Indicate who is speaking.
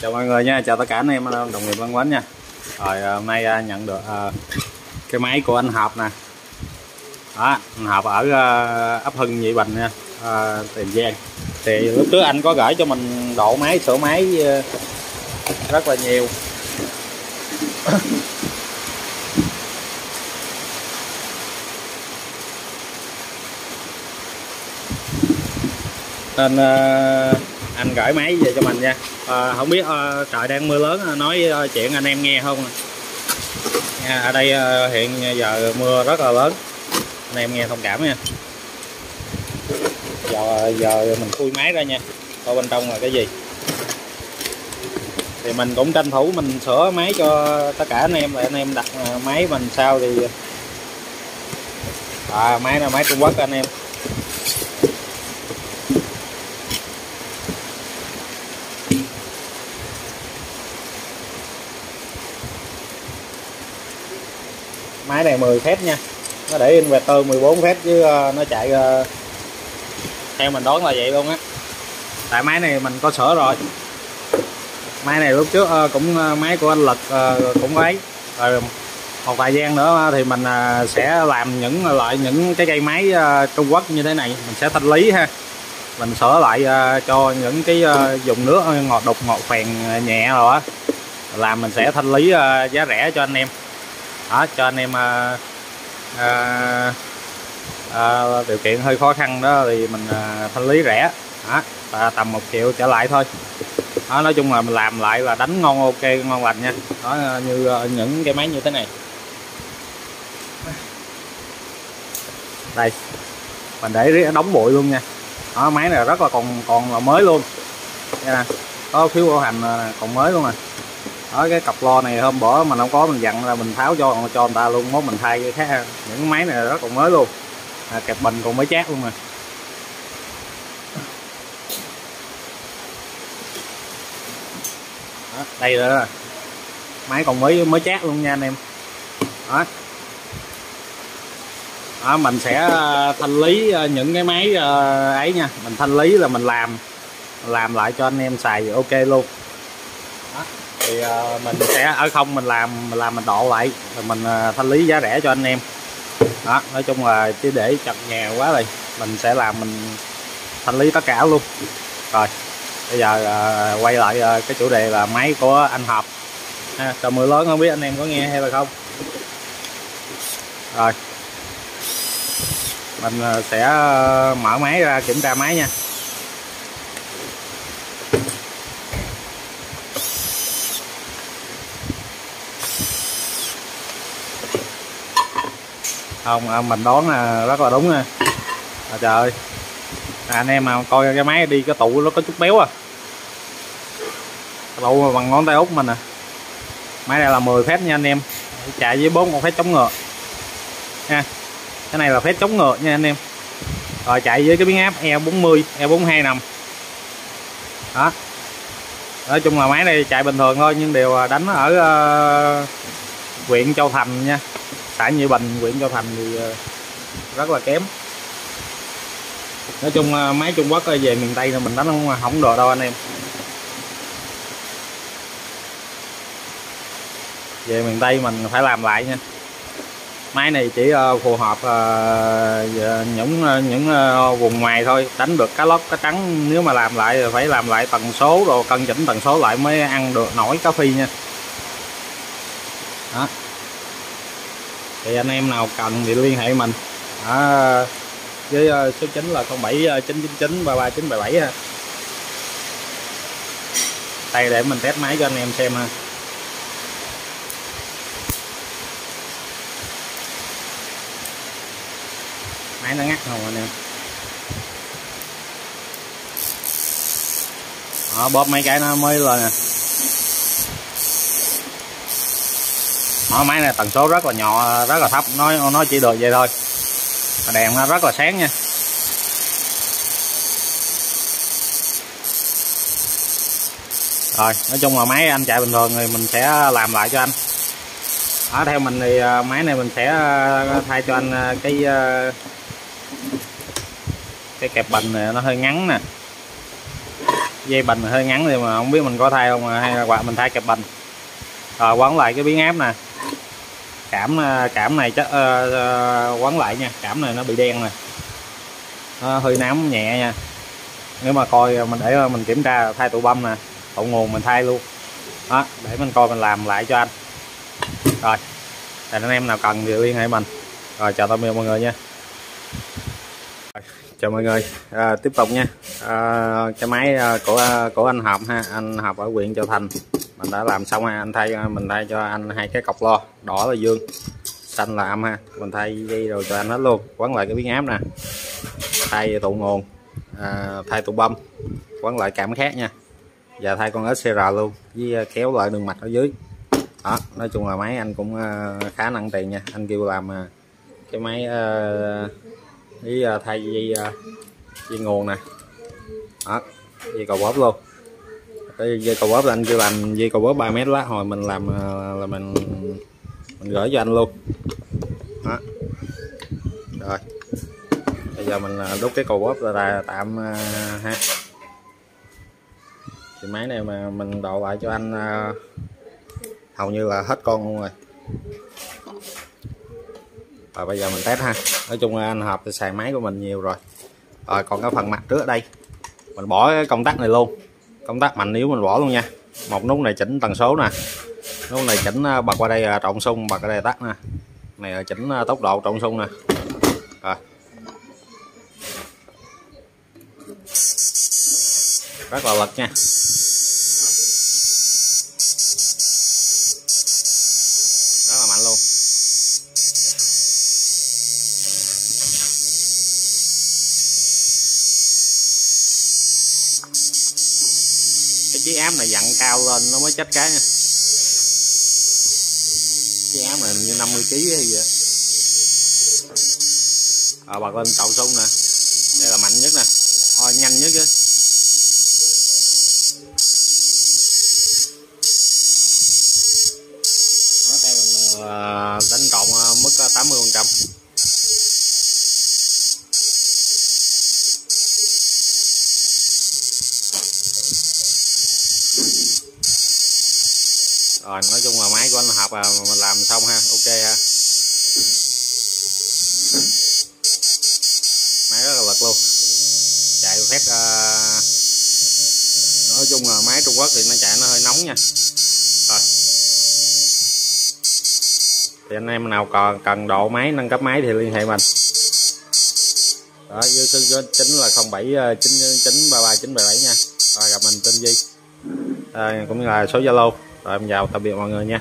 Speaker 1: chào mọi người nha, chào tất cả anh em ờ, đồng nghiệp văn quán nha. Rồi ờ, hôm nay ờ, nhận được cái máy của anh Hợp nè. Đó, anh Hợp ở ấp Hưng, Nhị Bình nha Tiền Giang. Thì lúc trước anh có gửi cho mình độ máy sửa máy rất là nhiều. Nên anh gửi máy về cho mình nha. À, không biết à, trời đang mưa lớn ờ, nói chuyện anh em nghe không? Nha, ở đây hiện giờ mưa rất là lớn. Anh em nghe thông cảm nha. Giờ giờ mình khui máy ra nha. Coi bên trong là cái gì. Thì mình cũng tranh thủ mình sửa máy cho tất cả anh em là anh em đặt máy mình sao thì à, máy là máy Trung Quốc anh em. Máy này 10 phép nha. Nó để inverter 14 phép chứ ờ, nó chạy ờ, theo mình đoán là vậy luôn á. Tại máy này mình có sửa rồi. Máy này lúc trước ờ, cũng máy của anh lực cũng ấy. Rồi một thời gian nữa thì mình sẽ làm những loại những cái cây máy Trung Quốc như thế này. Mình sẽ thanh lý ha. Mình sửa lại cho những cái dùng nước ngọt đục, ngọt phèn nhẹ rồi á. Làm mình sẽ thanh lý giá rẻ cho anh em đó cho anh em à, à, à, điều kiện hơi khó khăn đó thì mình à, thanh lý rẻ. Đó, tầm một triệu trở lại thôi. Đó, nói chung là mình làm lại là đánh ngon ok ngon lành nha. Đó như à, những cái máy như thế này. Đây mình để đóng bụi luôn nha. Đó, máy này rất là còn còn là mới luôn. Đây nè có phiếu bảo hành à, còn mới luôn nè ở cái cặp lo này hôm bữa mình không có mình dặn là mình tháo cho cho người ta luôn mốt mình thay cái khác những máy này rất còn mới luôn. À, kẹp bình còn mới chát luôn mà. Đó, đây là máy còn mới mới chát luôn nha anh em. Đó. Đó, mình sẽ à, thanh lý à, những cái máy à, ấy nha. Mình thanh lý là mình làm làm lại cho anh em xài ok luôn thì ờ, mình sẽ ở không mình làm mình làm mình độ lại. Rồi mình ờ, thanh lý giá rẻ cho anh em. Đó nói chung là chứ để chặt nhà quá rồi mình sẽ làm mình thanh lý tất cả luôn. Rồi bây giờ quay lại cái chủ đề là máy của anh hợp. Ha, trời mưa lớn không biết anh em có nghe hay là không? Rồi mình sẽ mở máy ra kiểm tra máy nha. Không à, mình đoán là rất là đúng nha. À, trời ơi. À, anh em mà coi cái máy đi cái tụ nó có chút béo à. Tụ bằng ngón tay út mình à. Máy này là 10 phép nha anh em. Chạy với bốn con phép chống ngựa nha. Cái này là phép chống ngựa nha anh em. Rồi chạy với cái biến áp E40 E42 nằm. Đó. Nói chung là máy này chạy bình thường thôi nhưng đều đánh ở uh, huyện Châu Thành nha tại như Bình huyện Châu Thành thì ờ, rất là kém. Nói chung ờ, máy Trung Quốc về miền Tây thì mình đánh không ờ, không đồ đâu anh em. Về miền Tây mình phải làm lại nha. Máy này chỉ phù hợp những những vùng ngoài thôi, đánh được cá lóc, cá trắng. Nếu mà làm lại thì phải làm lại tần số rồi cân chỉnh tần số lại mới ăn được nổi cá phi nha. Đó thì anh em nào cần thì liên hệ mình. À, với ờ, số chính là 07 999 33977 ha. Đây để mình test máy cho anh em xem ha. Máy nó ngắt không anh em? Đó, bóp mấy cái nó mới lên nè. Nó máy này, tần số rất là nhỏ, rất là thấp. Nó nó chỉ được vậy thôi. Đèn nó rất là sáng nha. Rồi, nói chung là máy anh chạy bình thường thì mình sẽ làm lại cho anh. Ở theo mình thì à, máy này mình sẽ à, thay cho anh à, cái cái kẹp bình này nó hơi ngắn nè. Dây bình hơi ngắn thì mà không biết mình có thay không hay là mình thay kẹp bình. Rồi, quấn lại cái biến áp nè cảm ờ, cảm này chắc uh, quấn lại nha cảm này nó bị đen nè. Nó hơi nám nhẹ nha. Nếu mà coi mình để mình kiểm tra thay tụ băm nè tụ nguồn mình thay luôn. Đó để mình coi mình làm lại cho anh. Rồi thì anh em nào cần thì liên hệ mình. Rồi chào tạm biệt mọi người nha. Chào mọi người. À, tiếp tục nha. À, cái máy của của anh hợp ha anh hợp ở huyện châu thành mình đã làm xong ha anh thay mình thay cho anh hai cái cọc lo đỏ là dương. Xanh là âm ha. Mình thay dây rồi cho anh hết luôn. Quấn lại cái biến áp nè. Thay tụ nguồn à, thay tụ bơm, quấn lại cảm khác nha. Và thay con SCR luôn với à, kéo lại đường mạch ở dưới. Đó nói chung là máy anh cũng à, khá nặng tiền nha. Anh kêu làm à, cái máy với thay dây dây nguồn nè. Đó dây cầu bóp luôn cái dây cầu bóp là anh kêu làm dây cầu bóp 3 mét lá, hồi mình làm ờ, là mình mình gửi cho anh luôn. Đó. Rồi. Bây giờ mình ờ, đúc cái cầu bóp là tạm ờ, ha. Thì máy này mà mình độ lại cho anh hầu như là hết con luôn rồi. Và bây giờ mình test ha. Nói chung anh hợp thì xài máy của mình nhiều rồi. Rồi còn cái phần mặt trước ở đây. Mình bỏ cái công tắc này luôn công tắc mạnh yếu mình bỏ luôn nha. Một nút này chỉnh tần số nè. Nút này chỉnh à, bật qua đây à, trọng xung bật qua đây tắt nè. Này à, chỉnh tốc độ trọng xung nè. Rồi. Rất là lực nha. Cái chiếc ám này dặn cao lên nó mới chết cái nha. Chiếc ám này như 50 kg hay gì vậy à, bật lên cậu sung nè. Đây là mạnh nhất nè. À, nhanh nhất chứ ờ, đánh cộng mức 80 phần trăm. Và mình làm xong ha. Ok ha. Máy rất là lực luôn. Chạy phép uh, à, nói chung là máy Trung Quốc thì nó chạy nó hơi nóng nha. Rồi. Thì anh em nào còn cần độ máy nâng cấp máy thì liên hệ mình. Đó với số chính là 0799933977 à, nha. Rồi gặp mình tên gì à, cũng như là số Zalo. Rồi em chào tạm biệt mọi người nha.